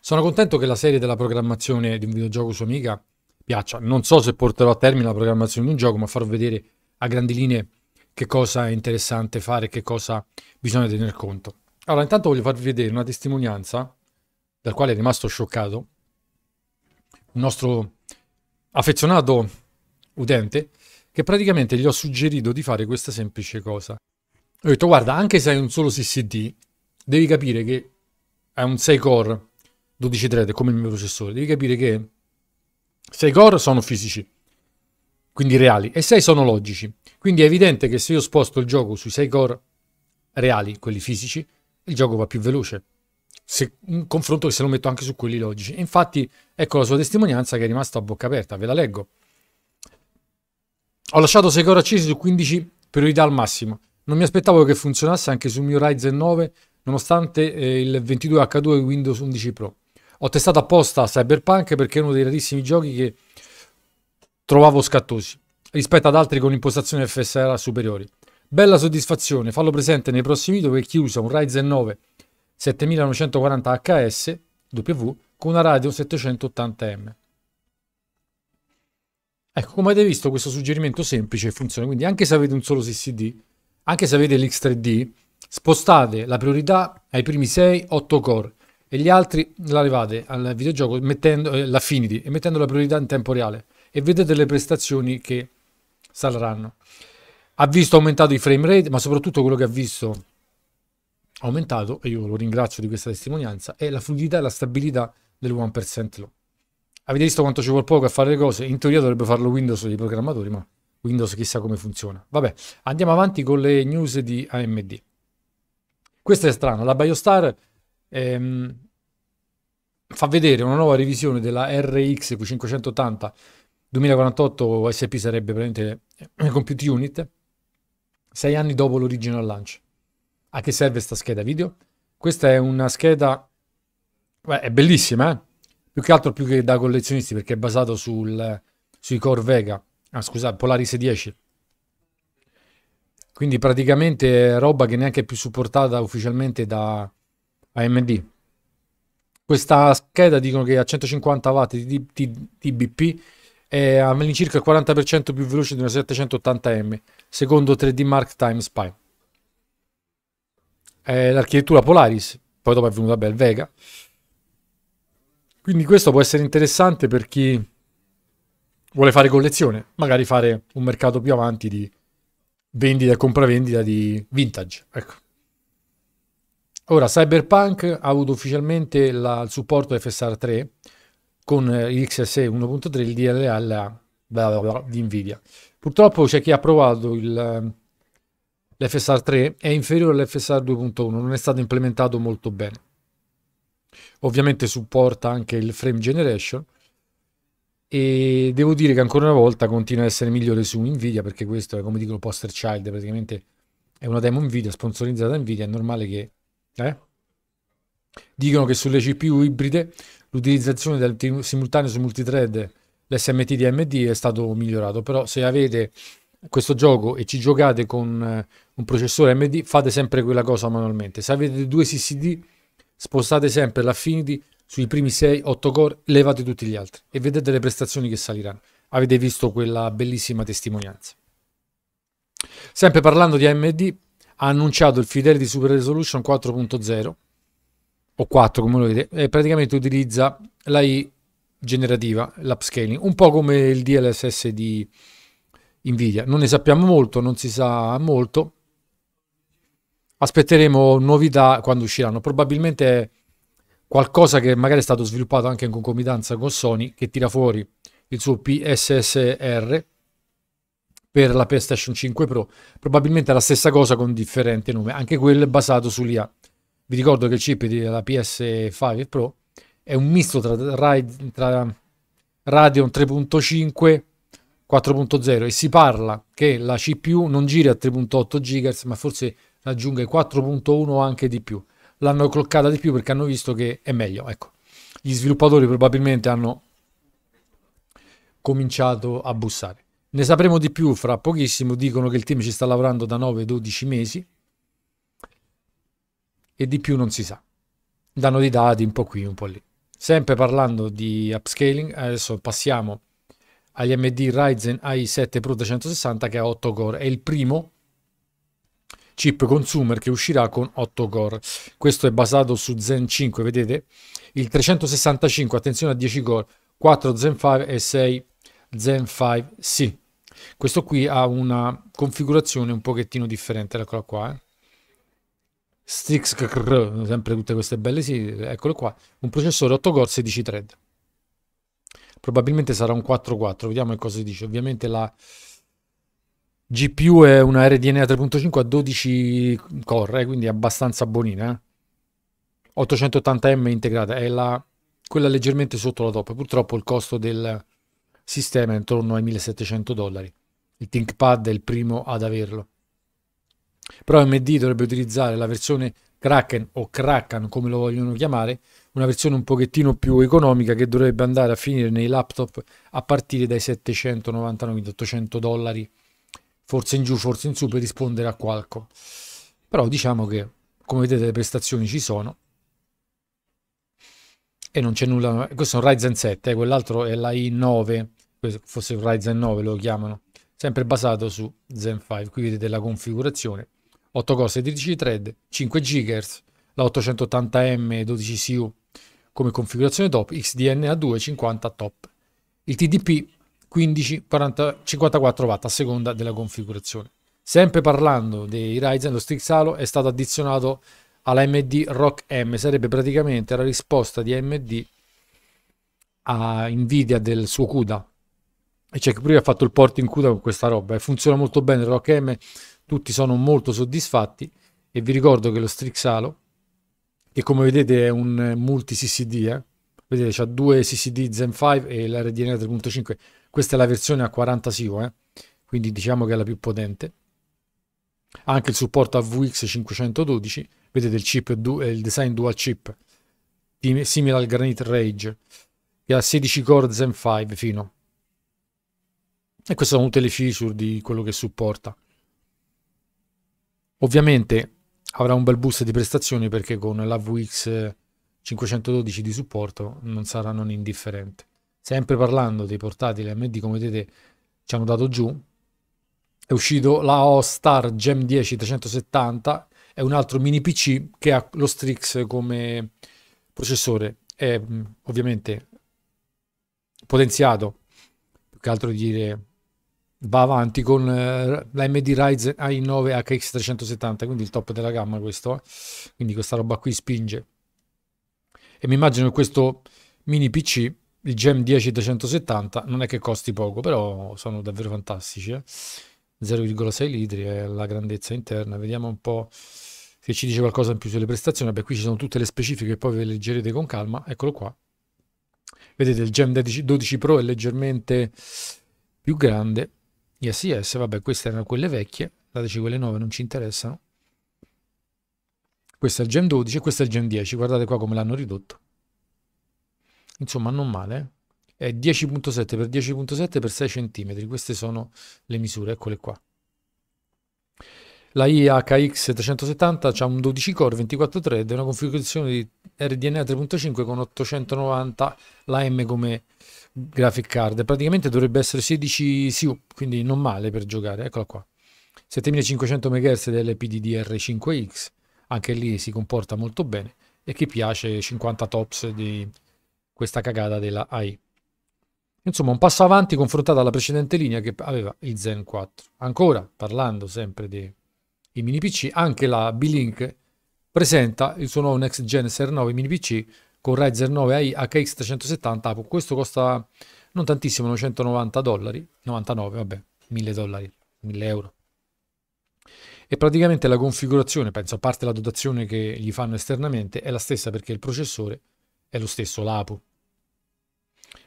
Sono contento che la serie della programmazione di un videogioco su Amiga piaccia. Non so se porterò a termine la programmazione di un gioco, ma farò vedere a grandi linee che cosa è interessante fare e che cosa bisogna tener conto. Allora, intanto voglio farvi vedere una testimonianza dal quale è rimasto scioccato un nostro affezionato utente che praticamente gli ho suggerito di fare questa semplice cosa. Ho detto, guarda, anche se hai un solo CCD, devi capire che è un 6 core 12 thread come il mio processore, devi capire che 6 core sono fisici, quindi reali, e 6 sono logici. Quindi è evidente che se io sposto il gioco sui 6 core reali, quelli fisici, il gioco va più veloce. Se, in confronto che se lo metto anche su quelli logici. Infatti, ecco la sua testimonianza che è rimasta a bocca aperta, ve la leggo. Ho lasciato 6 core accesi su 15 priorità al massimo. Non mi aspettavo che funzionasse anche sul mio Ryzen 9, nonostante eh, il 22H2 Windows 11 Pro. Ho testato apposta Cyberpunk perché è uno dei rarissimi giochi che trovavo scattosi rispetto ad altri con impostazioni FSR superiori. Bella soddisfazione, fallo presente nei prossimi video per chi usa un Ryzen 9 7940 HS W con una radio 780M. Ecco, come avete visto questo suggerimento semplice funziona, quindi anche se avete un solo CCD, anche se avete l'X3D, spostate la priorità ai primi 6-8 core e gli altri la levate al videogioco mettendo eh, l'affinity e mettendo la priorità in tempo reale e vedete le prestazioni che saleranno. Ha visto aumentato i frame rate, ma soprattutto quello che ha visto aumentato, e io lo ringrazio di questa testimonianza, è la fluidità e la stabilità del 1% low. Avete visto quanto ci vuole poco a fare le cose? In teoria dovrebbe farlo Windows dei programmatori, ma Windows chissà come funziona. Vabbè, andiamo avanti con le news di AMD. Questo è strano, la BioStar ehm, fa vedere una nuova revisione della RX 580 2048 SP sarebbe praticamente eh, Compute Unit sei anni dopo l'original launch. A che serve questa scheda video? Questa è una scheda beh, è bellissima, eh? più che altro più che da collezionisti perché è basato sul, sui Core Vega, ah scusate, Polaris 10. Quindi praticamente è roba che neanche è più supportata ufficialmente da AMD. Questa scheda dicono che a 150 watt di TBP è all'incirca il 40% più veloce di una 780M, secondo 3D Mark Time Spy. È l'architettura Polaris, poi dopo è venuta bel Vega. Quindi questo può essere interessante per chi vuole fare collezione, magari fare un mercato più avanti di vendita e compravendita di vintage. Ecco. Ora, Cyberpunk ha avuto ufficialmente la, il supporto FSR 3 con il XSE 1.3 il DLL di Nvidia. Purtroppo c'è chi ha provato il, l'FSR 3 è inferiore all'FSR 2.1, non è stato implementato molto bene. Ovviamente supporta anche il frame generation e devo dire che ancora una volta continua ad essere migliore su Nvidia perché questo è come dicono poster child, praticamente è una demo Nvidia sponsorizzata da Nvidia, è normale che eh? dicono che sulle CPU ibride l'utilizzazione del simultaneo su multithread l'SMT di AMD è stato migliorato, però se avete questo gioco e ci giocate con eh, un processore AMD fate sempre quella cosa manualmente. Se avete due CCD spostate sempre l'Affinity sui primi 6-8 core, levate tutti gli altri e vedete le prestazioni che saliranno. Avete visto quella bellissima testimonianza. Sempre parlando di AMD, ha annunciato il Fidelity Super Resolution 4.0 o 4 come lo vedete e praticamente utilizza l'AI generativa, l'upscaling, un po' come il DLSS di Nvidia. Non ne sappiamo molto, non si sa molto. Aspetteremo novità quando usciranno. Probabilmente è qualcosa che magari è stato sviluppato anche in concomitanza con Sony, che tira fuori il suo PSSR per la PlayStation 5 Pro. Probabilmente la stessa cosa con differente nome. Anche quello è basato sull'IA. Vi ricordo che il chip della PS5 Pro è un misto tra, tra Radeon 3.5 4.0 e si parla che la CPU non gira a 3.8 GHz ma forse raggiunga i 4.1 anche di più. L'hanno cloccata di più perché hanno visto che è meglio. Ecco. Gli sviluppatori probabilmente hanno cominciato a bussare. Ne sapremo di più fra pochissimo, dicono che il team ci sta lavorando da 9-12 mesi e di più non si sa. Danno dei dati un po' qui, un po' lì. sempre parlando di upscaling, adesso passiamo agli AMD Ryzen i7 Pro 360 che ha 8 core, è il primo chip consumer che uscirà con 8 core. Questo è basato su Zen 5, vedete? Il 365, attenzione a 10 core, 4 Zen 5 e 6 Zen 5C. Questo qui ha una configurazione un pochettino differente, eccola qua. Eh. Strix, sempre tutte queste belle sì, eccolo qua. Un processore 8 core 16 thread. Probabilmente sarà un 4-4, vediamo che cosa dice. Ovviamente la GPU è una RDNA 3.5 a 12 core, eh, quindi abbastanza bonina. Eh. 880M integrata, è la, quella leggermente sotto la top. Purtroppo il costo del sistema intorno ai 1700 dollari. Il ThinkPad è il primo ad averlo. Però AMD dovrebbe utilizzare la versione Kraken o Kraken come lo vogliono chiamare, una versione un pochettino più economica che dovrebbe andare a finire nei laptop a partire dai 799-800 dollari, forse in giù, forse in su per rispondere a Qualcomm. Però diciamo che, come vedete, le prestazioni ci sono e non c'è nulla. Questo è un Ryzen 7, eh, quell'altro è la i9, forse un Ryzen 9 lo chiamano, sempre basato su Zen 5. Qui vedete la configurazione 8 core 16 thread, 5 GHz, la 880M 12 CU come configurazione top, XDNA 2 50 top. Il TDP 15 40, 54 watt a seconda della configurazione. Sempre parlando dei Ryzen, lo Strixalo è stato addizionato all'AMD Rock M, sarebbe praticamente la risposta di AMD a Nvidia del suo CUDA. E c'è che prima ha fatto il port in CUDA con questa roba e funziona molto bene Rock tutti sono molto soddisfatti e vi ricordo che lo Strixalo, che come vedete è un multi CCD, eh? vedete c'ha due CCD Zen 5 e l'RDNA 3.5, questa è la versione a 40 SIO, eh? quindi diciamo che è la più potente. Ha anche il supporto a VX 512, vedete il chip, il design dual chip, simile al Granite Rage, che ha 16 core Zen 5 fino. E queste sono tutte le feature di quello che supporta. Ovviamente avrà un bel boost di prestazioni perché con l'AVX 512 di supporto non sarà non indifferente. Sempre parlando dei portatili AMD, come vedete, ci hanno dato giù. È uscito la O-Star Gem 10 370, è un altro mini PC che ha lo Strix come processore. È ovviamente potenziato, più che altro dire va avanti con eh, l'AMD Ryzen i9 HX370, quindi il top della gamma questo, eh. quindi questa roba qui spinge. E mi immagino che questo mini PC, il Gem 10370, non è che costi poco, però sono davvero fantastici. Eh. 0,6 litri è la grandezza interna, vediamo un po' se ci dice qualcosa in più sulle prestazioni. Vabbè, qui ci sono tutte le specifiche, poi ve le leggerete con calma. Eccolo qua. Vedete, il Gem 12 Pro è leggermente più grande, Yes, yes, vabbè, queste erano quelle vecchie, dateci quelle nuove, non ci interessano. Questo è il Gem 12 e questo è il Gem 10, guardate qua come l'hanno ridotto. Insomma, non male, eh? È 10.7 x 10.7 x 6 cm, queste sono le misure, eccole qua. La IHX 370 ha un 12 core, 24 thread e una configurazione di RDNA 3.5 con 890 la M come graphic card. Praticamente dovrebbe essere 16 SU, quindi non male per giocare. Eccola qua. 7500 MHz dell'PDDR5X, anche lì si comporta molto bene. E chi piace 50 tops di questa cagata della AI. Insomma, un passo avanti confrontato alla precedente linea che aveva il Zen 4. Ancora, parlando sempre dei mini PC, anche la B-Link presenta il suo nuovo Next Gen SR9 mini PC con Ryzen 9 AI HX 370 questo costa non tantissimo 990 dollari 99 vabbè 1000 dollari 1000 euro. E praticamente la configurazione penso a parte la dotazione che gli fanno esternamente è la stessa perché il processore è lo stesso l'APU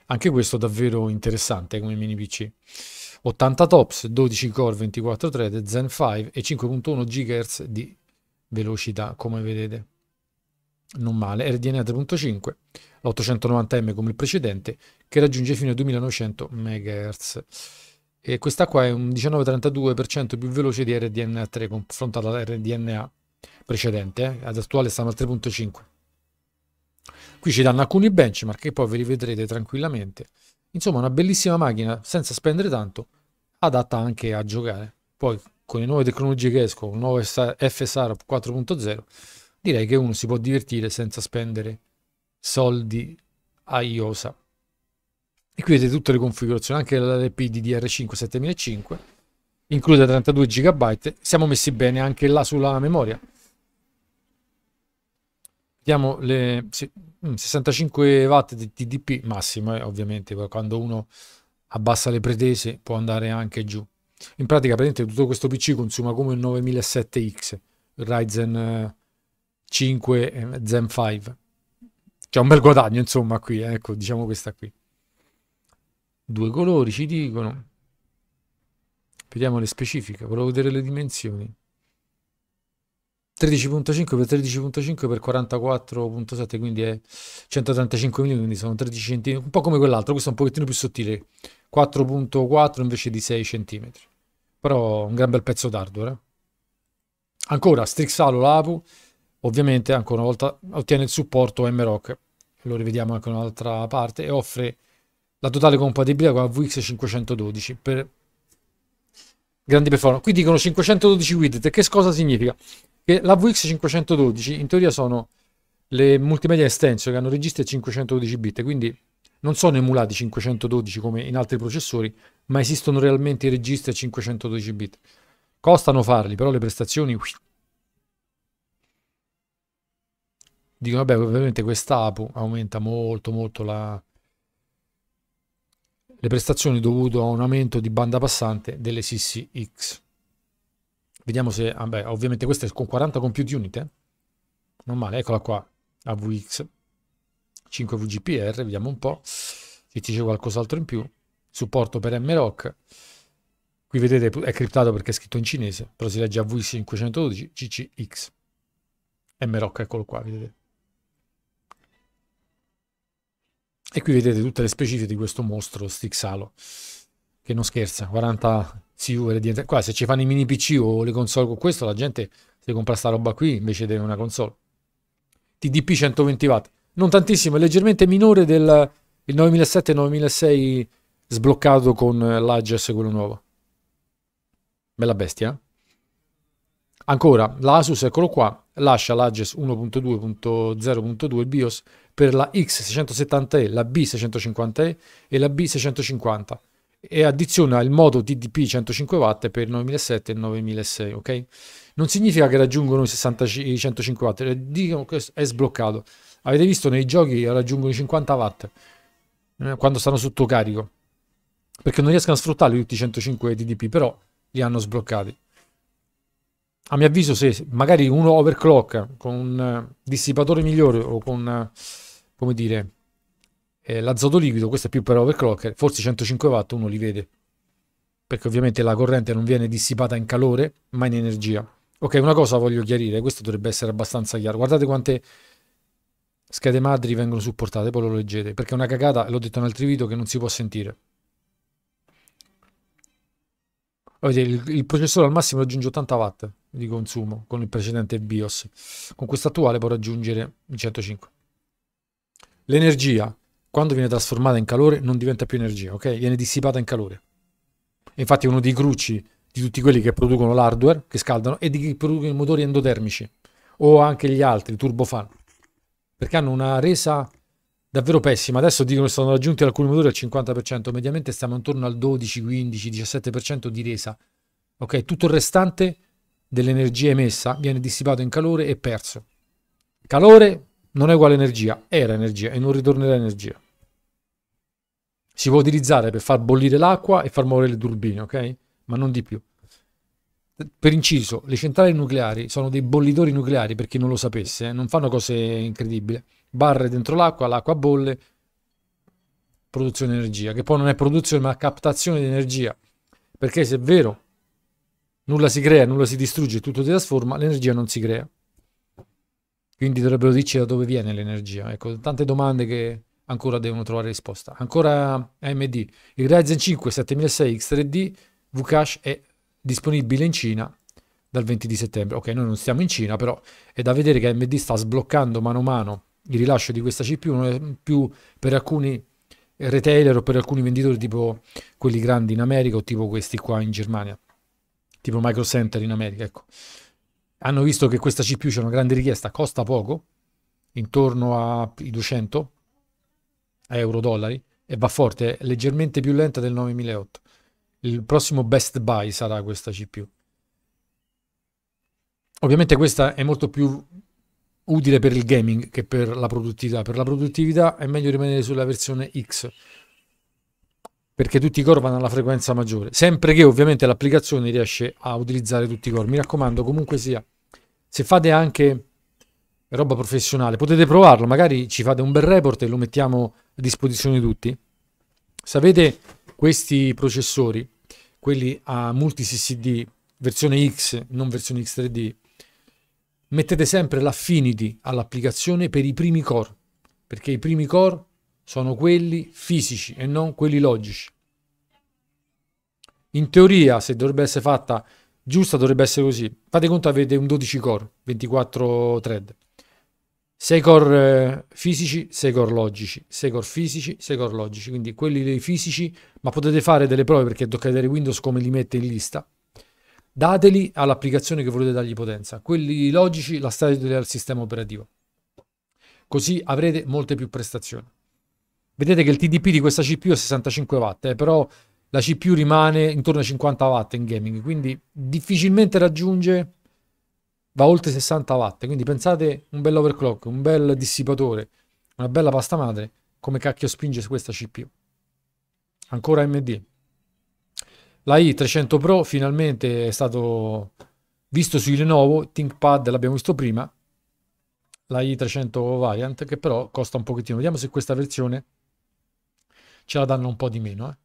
anche questo davvero interessante come mini PC 80 tops 12 core 24 thread Zen 5 e 5.1 GHz di velocità come vedete non male, RDNA 3.5, l'890M come il precedente, che raggiunge fino a 2900 MHz. E questa qua è un 19-32% più veloce di RDNA 3 confrontata all'RDNA precedente, eh? ad attuale stanno al 3.5. Qui ci danno alcuni benchmark che poi ve li vedrete tranquillamente. Insomma, una bellissima macchina senza spendere tanto, adatta anche a giocare. Poi con le nuove tecnologie che escono, il nuovo FSR 4.0, direi che uno si può divertire senza spendere soldi a IOSA. E qui vedete tutte le configurazioni, anche l'LP DDR5 7005, include 32 GB, siamo messi bene anche là sulla memoria. Vediamo le sì, 65 mm, watt di TDP massimo, eh, ovviamente, quando uno abbassa le pretese può andare anche giù. In pratica, praticamente tutto questo PC consuma come il 9007X, Ryzen 5 eh, Zen 5. C'è un bel guadagno, insomma, qui, eh, ecco, diciamo questa qui. Due colori ci dicono. Vediamo le specifiche, volevo vedere le dimensioni. 13.5 per 13.5 per 44.7 quindi è 135 mm quindi sono 13 cm un po' come quell'altro questo è un pochettino più sottile 4.4 invece di 6 cm però un gran bel pezzo d'hardware eh? ancora Strixalo l'APU ovviamente ancora una volta ottiene il supporto MROC lo rivediamo anche un'altra parte e offre la totale compatibilità con la VX 512 per grandi performance qui dicono 512 widget che cosa significa? Che la VX 512 in teoria sono le multimedia extension che hanno registri a 512 bit, quindi non sono emulati 512 come in altri processori, ma esistono realmente i registri a 512 bit. Costano farli, però le prestazioni... Dicono, vabbè, ovviamente questa APU aumenta molto molto la... le prestazioni dovute a un aumento di banda passante delle CCX. Vediamo se, vabbè, ovviamente questa è con 40 compute unit, eh? non male, eccola qua, AVX, 5 VGPR, vediamo un po' se ci c'è qualcos'altro in più, supporto per MROC, qui vedete è criptato perché è scritto in cinese, però si legge AVX 512 CCX, MROC, eccolo qua, vedete. E qui vedete tutte le specifiche di questo mostro Stixalo, che non scherza, 40 CPU diventa... Qua se ci fanno i mini PC o le console con questo, la gente si compra sta roba qui invece di una console. TDP 120 watt, non tantissimo, è leggermente minore del 9007 e 9006 sbloccato con l'Ages, quello nuovo. Bella bestia. Eh? Ancora, l'Asus, eccolo qua, lascia l'Ages 1.2.0.2 il BIOS per la X670E, la B650E e la B650 e addiziona il modo TDP 105 watt per 9007 e 9006, ok? Non significa che raggiungono i, 60, i 105 watt, dicono che è sbloccato. Avete visto nei giochi raggiungono i 50 watt eh, quando stanno sotto carico, perché non riescono a sfruttarli tutti i 105 TDP, però li hanno sbloccati. A mio avviso, se magari uno overclock con un dissipatore migliore o con, come dire, eh, l'azoto liquido, questo è più per overclocker, forse 105 watt uno li vede, perché ovviamente la corrente non viene dissipata in calore, ma in energia. Ok, una cosa voglio chiarire, questo dovrebbe essere abbastanza chiaro. Guardate quante schede madri vengono supportate, poi lo leggete, perché è una cagata, l'ho detto in altri video, che non si può sentire. Il, processore al massimo raggiunge 80 watt di consumo con il precedente BIOS. Con questo attuale può raggiungere i 105. L'energia quando viene trasformata in calore non diventa più energia, ok? Viene dissipata in calore. Infatti è uno dei cruci di tutti quelli che producono l'hardware, che scaldano, e di chi producono i motori endotermici, o anche gli altri, turbofan, perché hanno una resa davvero pessima. Adesso dicono che sono raggiunti alcuni motori al 50%, mediamente stiamo intorno al 12, 15, 17% di resa. Ok, tutto il restante dell'energia emessa viene dissipato in calore e perso. Calore non è uguale energia, era energia e non ritornerà energia si può utilizzare per far bollire l'acqua e far muovere le turbine, ok? Ma non di più. Per inciso, le centrali nucleari sono dei bollitori nucleari, per chi non lo sapesse, eh? non fanno cose incredibili. Barre dentro l'acqua, l'acqua bolle, produzione di energia, che poi non è produzione ma captazione di energia. Perché se è vero, nulla si crea, nulla si distrugge, tutto si trasforma, l'energia non si crea. Quindi dovrebbero dirci da dove viene l'energia. Ecco, tante domande che ancora devono trovare risposta. Ancora AMD, il Ryzen 5 7600 X3D VCache è disponibile in Cina dal 20 di settembre. Ok, noi non stiamo in Cina, però è da vedere che AMD sta sbloccando mano a mano il rilascio di questa CPU non è più per alcuni retailer o per alcuni venditori tipo quelli grandi in America o tipo questi qua in Germania, tipo Micro Center in America, ecco. Hanno visto che questa CPU c'è una grande richiesta, costa poco, intorno ai 200 euro dollari e va forte, è leggermente più lenta del 9008. Il prossimo best buy sarà questa CPU. Ovviamente questa è molto più utile per il gaming che per la produttività. Per la produttività è meglio rimanere sulla versione X perché tutti i core vanno alla frequenza maggiore, sempre che ovviamente l'applicazione riesce a utilizzare tutti i core. Mi raccomando, comunque sia, se fate anche roba professionale, potete provarlo, magari ci fate un bel report e lo mettiamo a disposizione di tutti. Se avete questi processori, quelli a multi CCD versione X, non versione X3D, mettete sempre l'affinity all'applicazione per i primi core, perché i primi core sono quelli fisici e non quelli logici. In teoria, se dovrebbe essere fatta giusta, dovrebbe essere così. Fate conto avete un 12 core, 24 thread. 6 core eh, fisici, 6 core logici, 6 core fisici, 6 core logici, quindi quelli dei fisici, ma potete fare delle prove perché tocca vedere Windows come li mette in lista dateli all'applicazione che volete dargli potenza. Quelli logici la state al sistema operativo. Così avrete molte più prestazioni. Vedete che il TDP di questa CPU è 65 watt, eh, però la CPU rimane intorno ai 50 watt in gaming, quindi difficilmente raggiunge, va oltre 60 watt. Quindi pensate un bel overclock, un bel dissipatore, una bella pasta madre, come cacchio spinge su questa CPU. Ancora AMD. La i300 Pro finalmente è stato visto sui Lenovo, ThinkPad l'abbiamo visto prima, la i300 Variant che però costa un pochettino. Vediamo se questa versione ce la danno un po' di meno. Eh.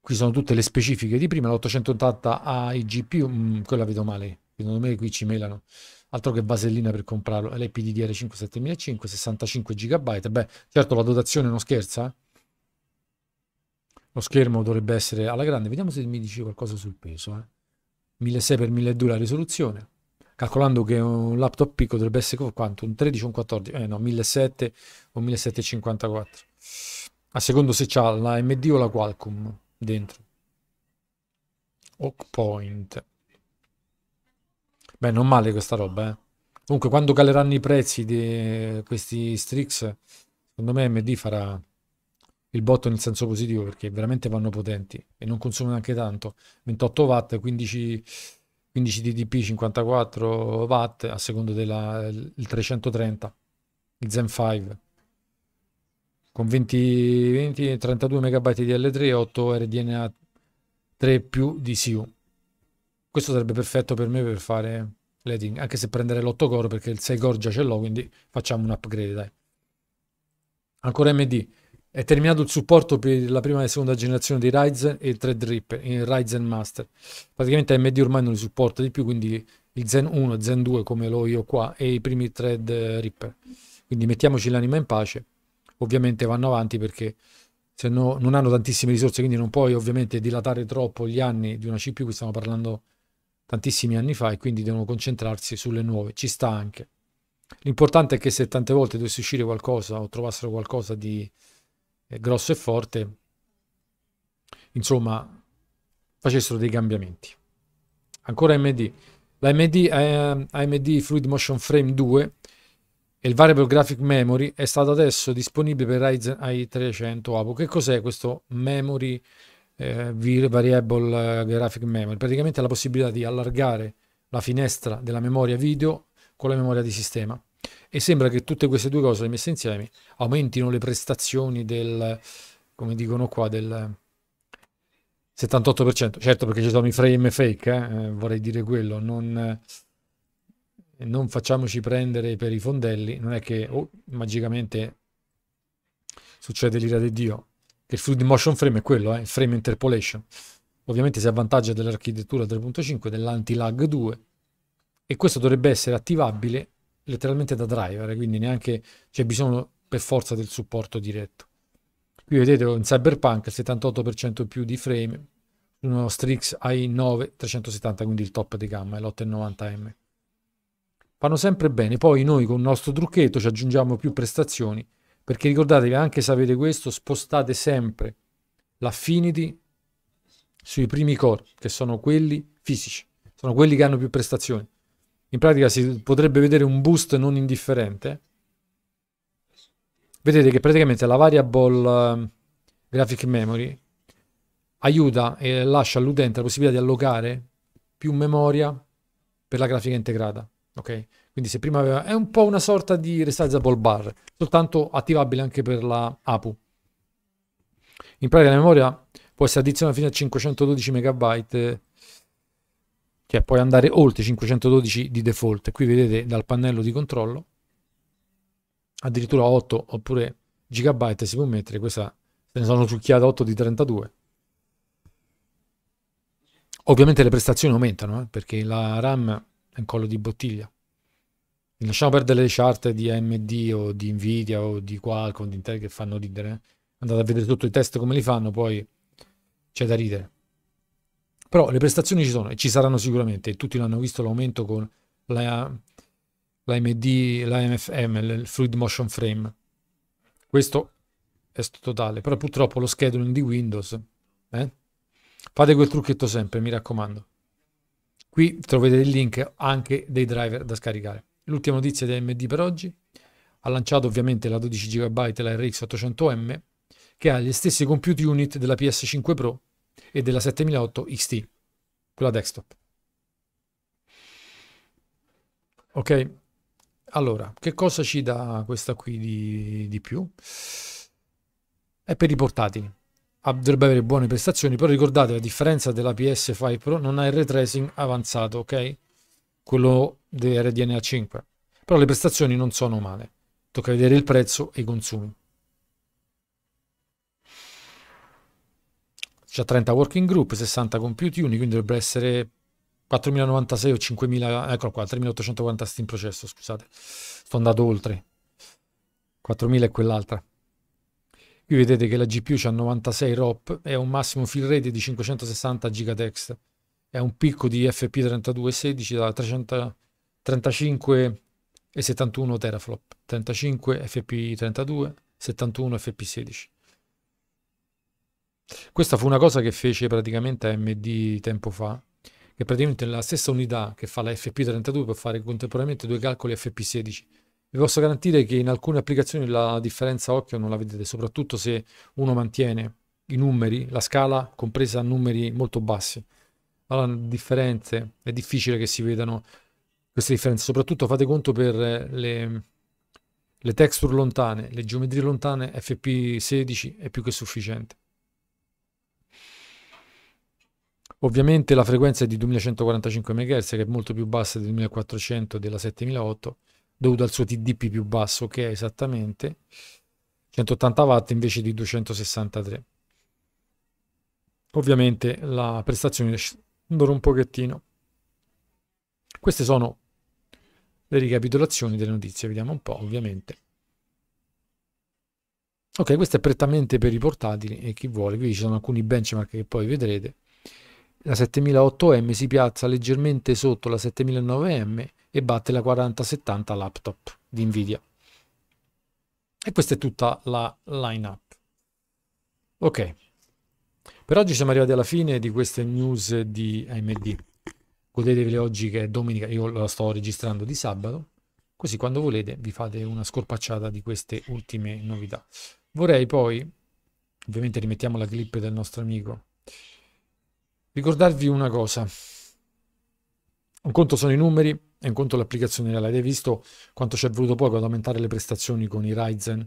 Qui sono tutte le specifiche di prima, l'880 AI GPU, mm, quella vedo male, secondo me qui ci melano. Altro che vasellina per comprarlo, l'EPDDR5 7005, 65 GB, beh, certo la dotazione non scherza, eh. Lo schermo dovrebbe essere alla grande. Vediamo se mi dice qualcosa sul peso. Eh. 1600x1200 la risoluzione. Calcolando che un laptop piccolo dovrebbe essere quanto? Un 13 o un 14? Eh no, 1700 o 1754. A secondo se c'ha la AMD o la Qualcomm dentro. Oak Point. Beh, non male questa roba, eh. Comunque, quando caleranno i prezzi di questi Strix, secondo me AMD farà il botto nel senso positivo perché veramente vanno potenti e non consumano neanche tanto 28 watt 15, 15 ddp 54 watt a seconda del 330 il Zen 5 con 20, 20 32 MB di L3 e 8 RDNA 3 più di CU questo sarebbe perfetto per me per fare l'editing anche se prendere l'8 core perché il 6 core già ce l'ho quindi facciamo un upgrade dai ancora MD è terminato il supporto per la prima e seconda generazione di Ryzen e il Threadripper, il Ryzen Master. Praticamente AMD ormai non li supporta di più, quindi il Zen 1, Zen 2 come l'ho io qua e i primi Threadripper. Quindi mettiamoci l'anima in pace. Ovviamente vanno avanti perché se no non hanno tantissime risorse, quindi non puoi ovviamente dilatare troppo gli anni di una CPU, qui stiamo parlando tantissimi anni fa e quindi devono concentrarsi sulle nuove. Ci sta anche. L'importante è che se tante volte dovesse uscire qualcosa o trovassero qualcosa di grosso e forte, insomma, facessero dei cambiamenti. Ancora AMD. La eh, AMD Fluid Motion Frame 2 e il Variable Graphic Memory è stato adesso disponibile per Ryzen i300 APU. Che cos'è questo Memory eh, Variable Graphic Memory? Praticamente la possibilità di allargare la finestra della memoria video con la memoria di sistema e sembra che tutte queste due cose messe insieme aumentino le prestazioni del, come dicono qua, del 78%. Certo perché ci sono i frame fake, eh? Eh, vorrei dire quello, non, non, facciamoci prendere per i fondelli, non è che oh, magicamente succede l'ira di Dio, che il fluid motion frame è quello, eh? frame interpolation. Ovviamente si avvantaggia dell'architettura 3.5, dell'anti-lag 2 e questo dovrebbe essere attivabile letteralmente da driver, quindi neanche c'è bisogno per forza del supporto diretto. Qui vedete in Cyberpunk il 78% più di frame, uno Strix i9 370, quindi il top di gamma, è l'890M. Fanno sempre bene. Poi noi con il nostro trucchetto ci aggiungiamo più prestazioni, perché ricordatevi, anche se avete questo, spostate sempre l'affinity sui primi core, che sono quelli fisici, sono quelli che hanno più prestazioni. In pratica si potrebbe vedere un boost non indifferente. Vedete che praticamente la variable uh, graphic memory aiuta e lascia all'utente la possibilità di allocare più memoria per la grafica integrata. Ok? Quindi se prima aveva... è un po' una sorta di resizable bar, soltanto attivabile anche per la APU. In pratica la memoria può essere addizionata fino a 512 MB, cioè puoi andare oltre 512 di default. Qui vedete dal pannello di controllo, addirittura 8 oppure GB si può mettere, questa se ne sono succhiata 8 di 32. Ovviamente le prestazioni aumentano, eh, perché la RAM è un collo di bottiglia. Lasciamo perdere le chart di AMD o di Nvidia o di Qualcomm, di Intel che fanno ridere. Eh. Andate a vedere tutto i test come li fanno, poi c'è da ridere. Però le prestazioni ci sono e ci saranno sicuramente. Tutti l'hanno visto l'aumento con la, l'AMD, l'AMFM, il Fluid Motion Frame. Questo è totale, però purtroppo lo scheduling di Windows. Eh? Fate quel trucchetto sempre, mi raccomando. Qui trovate il link anche dei driver da scaricare. L'ultima notizia di AMD per oggi. Ha lanciato ovviamente la 12 GB la RX 800M che ha gli stessi compute unit della PS5 Pro e della 7008 XT, quella desktop. Ok, allora, che cosa ci dà questa qui di, di più? È per i portatili. Ah, dovrebbe avere buone prestazioni, però ricordate, a differenza della PS5 Pro, non ha il ray tracing avanzato, ok? Quello di RDNA 5. Però le prestazioni non sono male. Tocca vedere il prezzo e i consumi. C'ha 30 working group, 60 compute uni, quindi dovrebbe essere 4096 o 5000, eccolo qua, 3840 Steam processo, scusate. Sto andando oltre. 4000 e quell'altra. Qui vedete che la GPU ha 96 ROP e un massimo fill rate di 560 GHz. È un picco di FP3216 da 335 e 71 teraflop. 35 FP32, 71 FP16. Questa fu una cosa che fece praticamente AMD tempo fa, che praticamente la stessa unità che fa la FP32 può fare contemporaneamente due calcoli FP16. Vi posso garantire che in alcune applicazioni la differenza occhio non la vedete, soprattutto se uno mantiene i numeri, la scala compresa numeri molto bassi. Allora, differenze, è difficile che si vedano queste differenze, soprattutto fate conto per le, le texture lontane, le geometrie lontane, FP16 è più che sufficiente. Ovviamente la frequenza è di 2145 MHz, che è molto più bassa del 2400 della 7008, dovuto al suo TDP più basso, che è esattamente 180 watt invece di 263. Ovviamente la prestazione scendono un pochettino. Queste sono le ricapitolazioni delle notizie, vediamo un po', ovviamente. Ok, questo è prettamente per i portatili e chi vuole, qui ci sono alcuni benchmark che poi vedrete la 7008M si piazza leggermente sotto la 7009M e batte la 4070 laptop di Nvidia. E questa è tutta la lineup. Ok, per oggi siamo arrivati alla fine di queste news di AMD. Godetevele oggi che è domenica, io la sto registrando di sabato, così quando volete vi fate una scorpacciata di queste ultime novità. Vorrei poi, ovviamente rimettiamo la clip del nostro amico Ricordarvi una cosa. Un conto sono i numeri e un conto l'applicazione reale. Avete visto quanto ci è voluto poco ad aumentare le prestazioni con i Ryzen?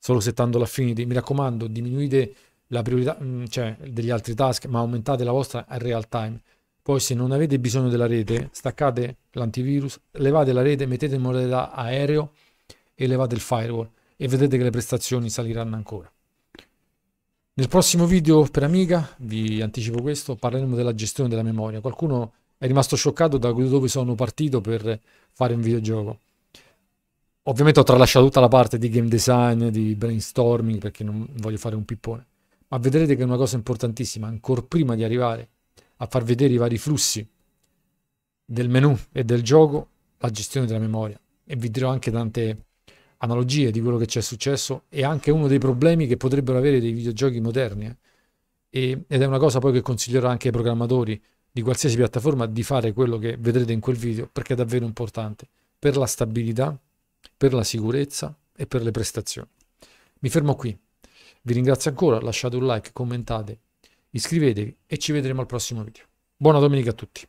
Solo settando l'affinity. Mi raccomando, diminuite la priorità mm, cioè, degli altri task, ma aumentate la vostra a real time. Poi se non avete bisogno della rete, staccate l'antivirus, levate la rete, mettete in modalità aereo e levate il firewall e vedete che le prestazioni saliranno ancora. Nel prossimo video per Amiga, vi anticipo questo, parleremo della gestione della memoria. Qualcuno è rimasto scioccato da dove sono partito per fare un videogioco. Ovviamente ho tralasciato tutta la parte di game design, di brainstorming, perché non voglio fare un pippone. Ma vedrete che è una cosa importantissima, ancora prima di arrivare a far vedere i vari flussi del menu e del gioco, la gestione della memoria e vi dirò anche tante analogie di quello che ci è successo e anche uno dei problemi che potrebbero avere dei videogiochi moderni. Eh. E, ed è una cosa poi che consiglierò anche ai programmatori di qualsiasi piattaforma di fare quello che vedrete in quel video perché è davvero importante per la stabilità, per la sicurezza e per le prestazioni. Mi fermo qui. Vi ringrazio ancora, lasciate un like, commentate, iscrivetevi e ci vedremo al prossimo video. Buona domenica a tutti.